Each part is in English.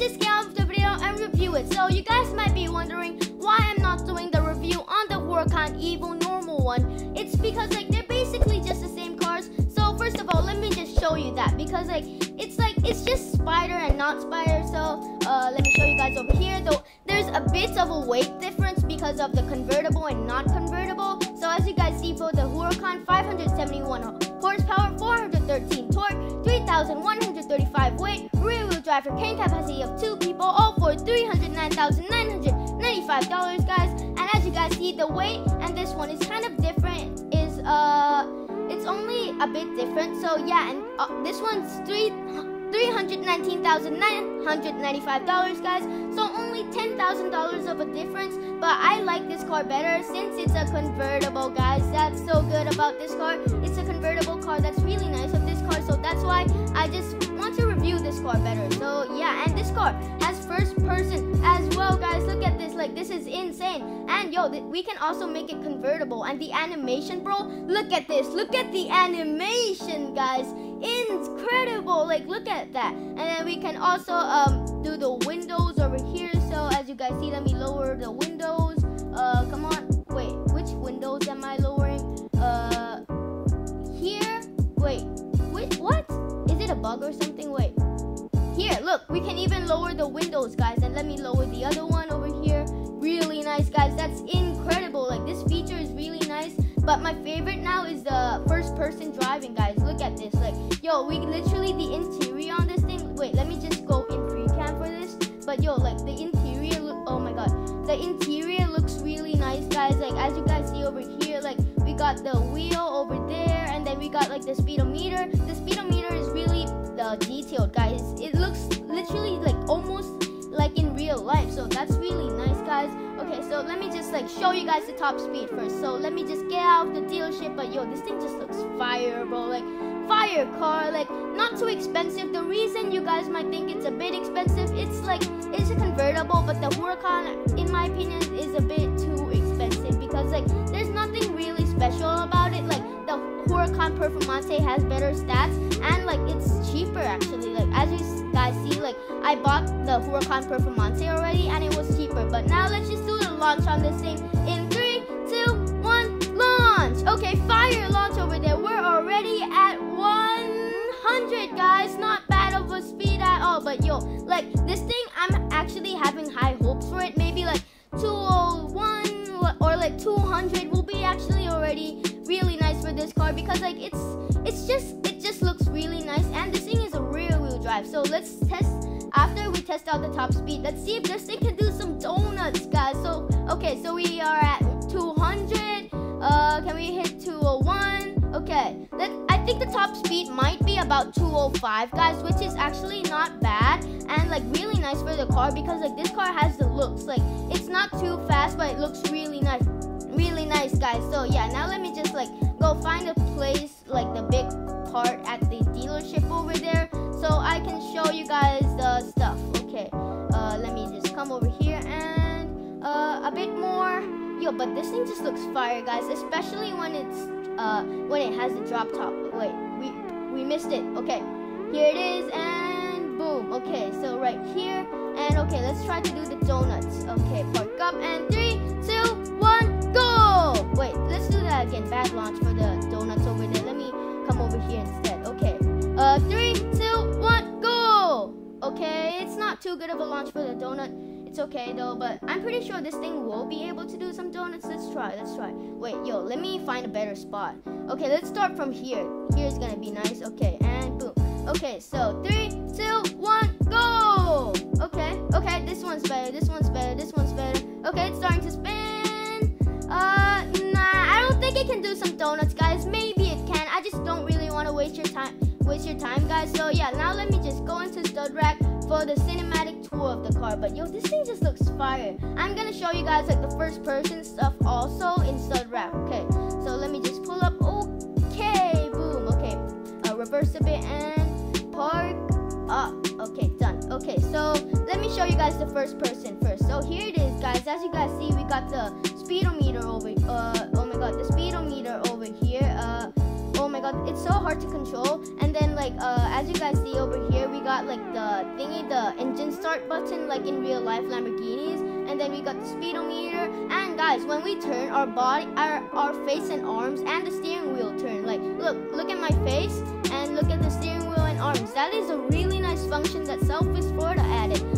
60 out of the video and review it. So you guys might be wondering why I'm not doing the review on the Huracan Evo normal one. It's because like they're basically just the same cars. So first of all, let me just show you that because like it's like it's just Spyder and not Spyder. So uh, let me show you guys over here. Though there's a bit of a weight difference because of the convertible and not convertible. So as you guys see, both the Huracan, 571 horsepower, 413 torque, 3,135 weight, rear wheel drive for carrying capacity of two people, all for $309,995 guys. And as you guys see, the weight and this one is kind of different, is uh, it's only a bit different. So yeah, and uh, this one's three. $319,995, guys. So only $10,000 of a difference. But I like this car better since it's a convertible, guys. That's so good about this car. It's a convertible car that's really nice that's why I just want to review this car better. So yeah, and this car has first person as well, guys. Look at this. Like, this is insane. And yo, we can also make it convertible. And the animation, bro. Look at this. Look at the animation, guys incredible like look at that and then we can also um do the windows over here so as you guys see let me lower the windows bug or something wait here look we can even lower the windows guys and let me lower the other one over here really nice guys that's incredible like this feature is really nice but my favorite now is the first person driving, guys. Look at this. Like, yo, we literally, the interior on this thing. Wait, let me just go in free cam for this. But yo, like, the interior look, oh my god. The interior looks really nice, guys. Like, as you guys see over here, like, we got the wheel let me just like show you guys the top speed first. So let me just get out of the dealership. But yo, this thing just looks fire, bro. Like fire car, like not too expensive. The reason you guys might think it's a bit expensive, it's like it's a convertible, but the Huracan, in my opinion, is a bit too expensive because like there's nothing really special about it. Like the Huracan Performante has better stats and like it's cheaper actually. Like as you guys see, like I bought the Huracan Performante already and it was cheaper. But now let's just do the launch on this thing in three, two, one, launch. Okay, fire launch over there. We're already at 100, guys. Not bad of a speed at all. But yo, like this thing, I'm actually having high hopes for it. Maybe like 201 or like 200 will be actually already really nice for this car because like it's it's just it just looks really nice and this thing is a rear wheel drive so let's test after we test out the top speed let's see if this thing can do okay so we are at 200 uh can we hit 201 okay let i think the top speed might be about 205 guys which is actually not bad and like really nice for the car because like this car has the looks. Like it's not too fast but it looks really nice really nice guys. So yeah now let me just like go find a but this thing just looks fire guys especially when it's uh, when it has the drop top wait we we missed it okay here it is and boom okay so right here and okay let's try to do the donuts okay park up and three two one go! Wait, let's do that again. Bad launch for the donuts over there. Let me come over here instead. Okay. Uh, three, two, one, go! Okay, it's not too good of a launch for the donut. It's okay though, but I'm pretty sure this thing will be able to do some donuts. Let's try, let's try. Wait, yo, let me find a better spot. Okay, let's start from here. Here's gonna be nice. Okay, and boom. Okay, so three, two, one, go! Okay, okay, this one's better, this one's better, this one's better. Okay, it's starting to spin. Uh, nah, I don't think it can do some donuts, guys. Maybe it can. I just don't really want to waste your time, waste your time, guys. So yeah, now let me just go into Stud Rack for the cinematic tour of the car. But yo, this thing just looks fire. I'm gonna show you guys like the first person stuff also in Stud Rack. Okay, so let me just pull up. Okay, boom. Okay, uh, reverse a bit and park up. Okay, done. Okay, so let me show you guys the first person first. So here it is, guys. As you guys see, we got the speedometer over uh oh my god the speedometer over here uh oh my god it's so hard to control. And then like uh, as you guys see over here, we got like the thingy, the engine start button, like in real life Lamborghinis. And then we got the speedometer. And guys, when we turn, our body, our our face and arms, and the steering wheel turn. Like look, look at my face, and look at the steering wheel and arms. That is a really nice function that Southwest Florida added.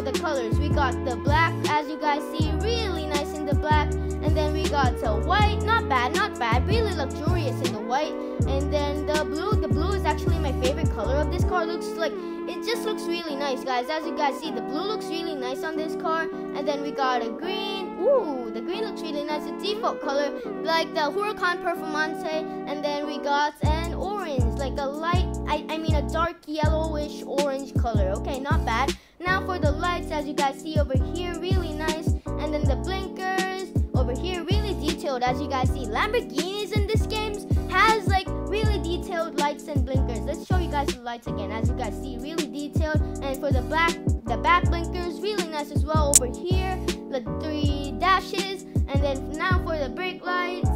So the colors we got the black, as you guys see, really nice in the black, and then we got the white, not bad, not bad, really luxurious in the white, and then the blue. The blue is actually my favorite color of this car. Looks like it just looks really nice, guys. As you guys see, the blue looks really nice on this car, and then we got a green. Ooh, the green looks really nice. The default color, like the Huracan Performante, and then we got an orange, like a light, I, I dark yellowish orange color. Okay, not bad. Now for the lights, as you guys see over here, really nice. And then the blinkers over here, really detailed. As you guys see, Lamborghinis in this game has like really detailed lights and blinkers. Let's show you guys the lights again. As you guys see, really detailed. And for the black, the back blinkers, really nice as well over here. The three dashes. And then now for the brake lights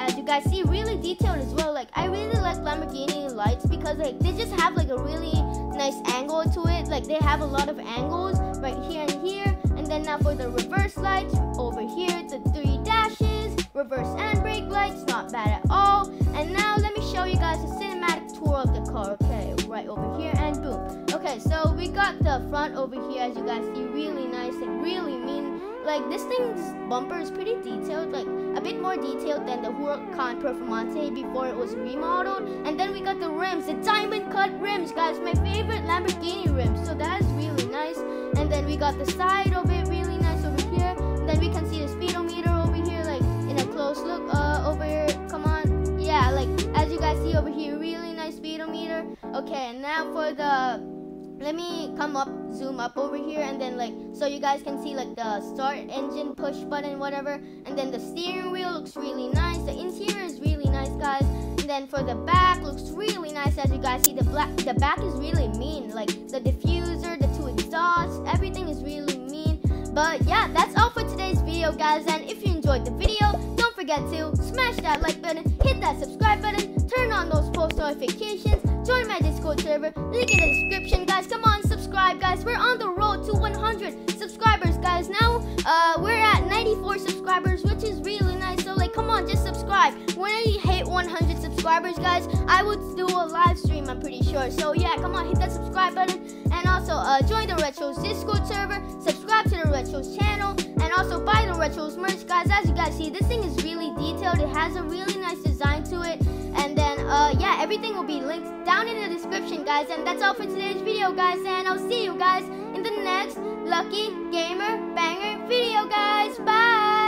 as you guys see really detailed as well. Like i really like lamborghini lights because like they just have like a really nice angle to it. Like they have a lot of angles right here and here. And then now for the reverse lights over here the three dashes reverse and brake lights not bad at all. And now let me show you guys a cinematic tour of the car. Okay right over here and boom. Okay so we got the front over here as you guys see really nice and really mean like this thing's bumper is pretty detailed, like a bit more detailed than the Huracan Performante before it was remodeled. And then we got the rims, the diamond cut rims, guys, my favorite Lamborghini rims. So that is really nice. And then we got the side of it really nice over here. And then we can see the speedometer over here, like in a close look. Uh, over here, come on, yeah, like as you guys see over here, really nice speedometer. Okay, and now for the let me come up zoom up over here and then like so you guys can see like the start engine push button whatever. And then the steering wheel looks really nice. The interior is really nice guys. And then for the back looks really nice as you guys see. The black the back is really mean. Like the diffuser the two exhausts everything is really mean. But yeah that's all for today's video guys. And if you enjoyed the video don't forget to smash that like button hit that subscribe button turn on those post notifications Join my Discord server. Link in the description, guys. Come on, subscribe, guys. We're on the road to 100 subscribers, guys. Now, uh, we're at 94 subscribers, which is really nice. So, like, come on, just subscribe. When I hit 100 subscribers, guys, I would do a live stream. I'm pretty sure. So, yeah, come on, hit that subscribe button, and also uh, join the Retros Discord server. Subscribe to the Retros channel, and also buy the Retros merch, guys. As you guys see, this thing is really detailed. It has a really nice design to it, and then uh, yeah, everything will be linked down in the description, guys. And that's all for today's video, guys. And I'll see you guys in the next Lucky Gamer Banger video, guys. Bye!